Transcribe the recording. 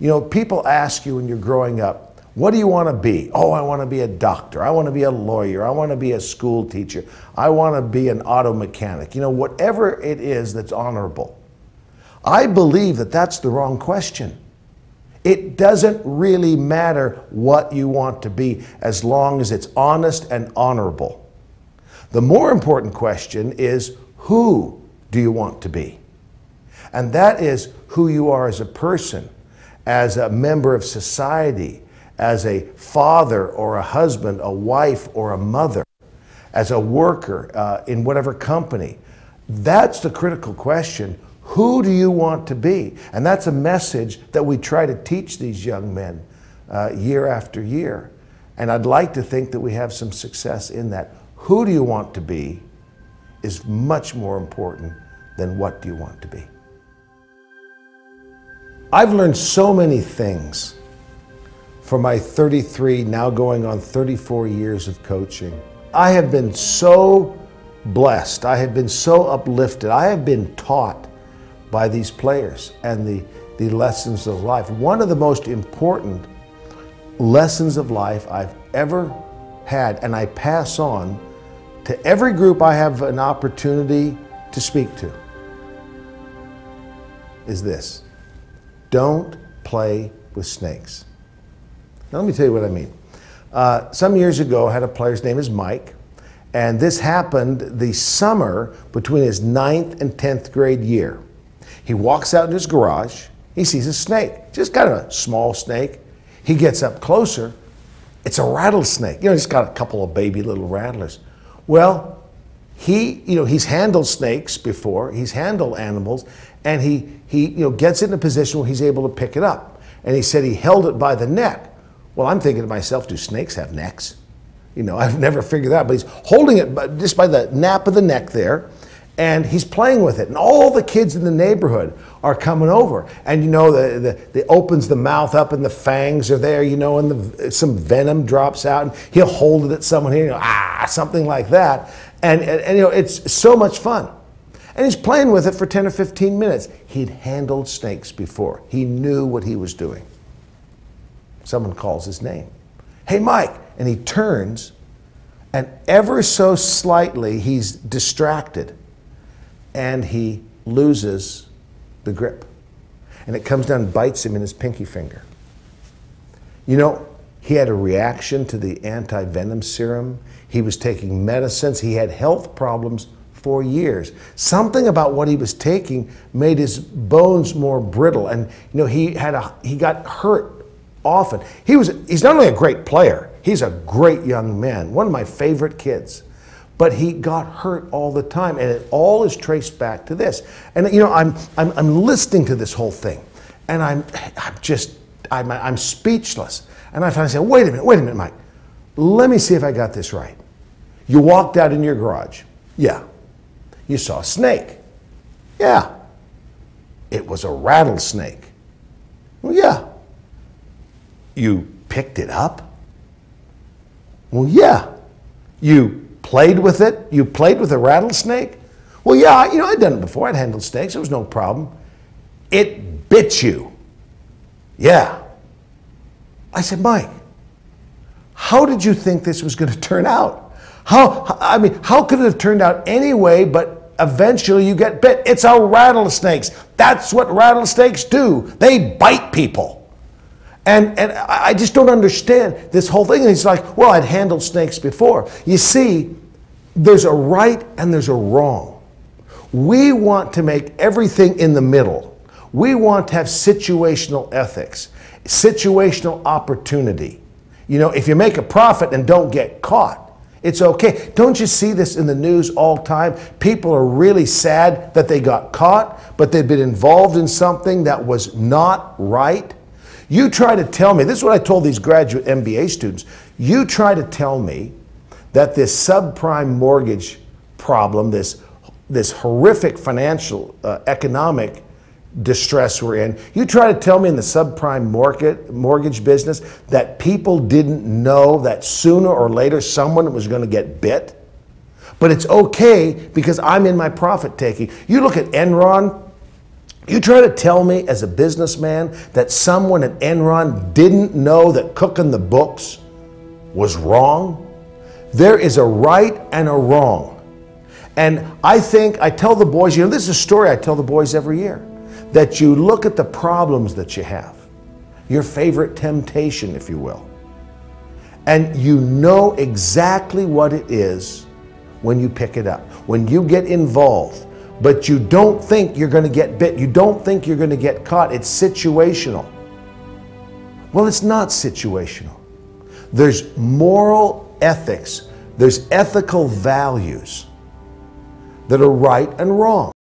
You know, people ask you when you're growing up, what do you want to be? Oh, I want to be a doctor. I want to be a lawyer. I want to be a school teacher. I want to be an auto mechanic. You know, whatever it is that's honorable. I believe that that's the wrong question. It doesn't really matter what you want to be as long as it's honest and honorable. The more important question is who do you want to be? And that is who you are as a person, as a member of society, as a father or a husband, a wife or a mother, as a worker uh, in whatever company. That's the critical question. Who do you want to be? And that's a message that we try to teach these young men uh, year after year. And I'd like to think that we have some success in that. Who do you want to be is much more important than what do you want to be. I've learned so many things for my 33, now going on 34 years of coaching. I have been so blessed. I have been so uplifted. I have been taught by these players and the, the lessons of life. One of the most important lessons of life I've ever had, and I pass on to every group I have an opportunity to speak to, is this don't play with snakes. Now, let me tell you what I mean. Uh, some years ago, I had a player's name is Mike, and this happened the summer between his ninth and 10th grade year. He walks out in his garage, he sees a snake, just kind of a small snake. He gets up closer, it's a rattlesnake. You know, he's got a couple of baby little rattlers. Well, he, you know, he's handled snakes before, he's handled animals, and he, he you know, gets it in a position where he's able to pick it up. And he said he held it by the neck. Well, I'm thinking to myself, do snakes have necks? You know, I've never figured that out, but he's holding it just by the nape of the neck there, and he's playing with it. And all the kids in the neighborhood are coming over. And you know, the, the, the opens the mouth up and the fangs are there, you know, and the, some venom drops out, and he'll hold it at someone here, you know, ah, something like that. And, and, and you know, it's so much fun. And he's playing with it for 10 or 15 minutes. He'd handled snakes before, he knew what he was doing. Someone calls his name. Hey, Mike. And he turns, and ever so slightly, he's distracted and he loses the grip. And it comes down and bites him in his pinky finger. You know, he had a reaction to the anti venom serum. He was taking medicines. He had health problems for years. Something about what he was taking made his bones more brittle. And you know, he had a he got hurt often. He was he's not only a great player, he's a great young man, one of my favorite kids. But he got hurt all the time, and it all is traced back to this. And you know, I'm I'm, I'm listening to this whole thing, and I'm I'm just I'm I'm speechless. And I finally say, wait a minute, wait a minute, Mike. Let me see if I got this right. You walked out in your garage. Yeah. You saw a snake. Yeah. It was a rattlesnake. Well, yeah. You picked it up? Well, yeah. You played with it? You played with a rattlesnake? Well, yeah, you know, I'd done it before. I'd handled snakes. It was no problem. It bit you. Yeah. I said, Mike, how did you think this was going to turn out? How, I mean, how could it have turned out anyway, but eventually you get bit? It's a rattlesnakes. That's what rattlesnakes do. They bite people. And, and I just don't understand this whole thing. And he's like, well, I'd handled snakes before. You see, there's a right and there's a wrong. We want to make everything in the middle. We want to have situational ethics, situational opportunity. You know, if you make a profit and don't get caught, it's okay. Don't you see this in the news all time? People are really sad that they got caught, but they've been involved in something that was not right. You try to tell me, this is what I told these graduate MBA students. You try to tell me that this subprime mortgage problem, this, this horrific financial, uh, economic distress we're in, you try to tell me in the subprime market, mortgage business that people didn't know that sooner or later someone was going to get bit? But it's okay because I'm in my profit taking. You look at Enron, You try to tell me as a businessman that someone at Enron didn't know that cooking the books was wrong? There is a right and a wrong. And I think, I tell the boys, you know, this is a story I tell the boys every year that you look at the problems that you have, your favorite temptation, if you will, and you know exactly what it is when you pick it up, when you get involved, but you don't think you're going to get bit, you don't think you're going to get caught. It's situational. Well, it's not situational. There's moral ethics, there's ethical values that are right and wrong.